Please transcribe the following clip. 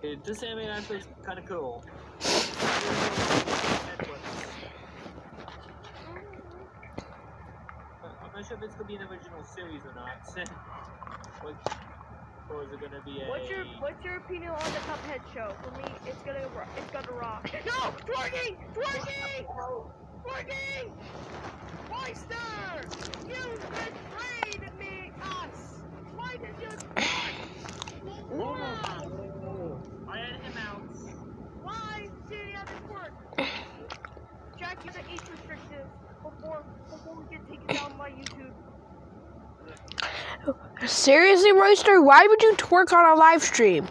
Dude, this anime actually looks kind of cool. I'm not sure if it's gonna be an original series or not. What- or is it gonna be a? What's your What's your opinion on the Cuphead show? For me, it's gonna it's gonna rock. No, twerking, twerking, twerking. Royster, Got age before before we get taken down by YouTube. Seriously, Royster, why would you twerk on a live stream?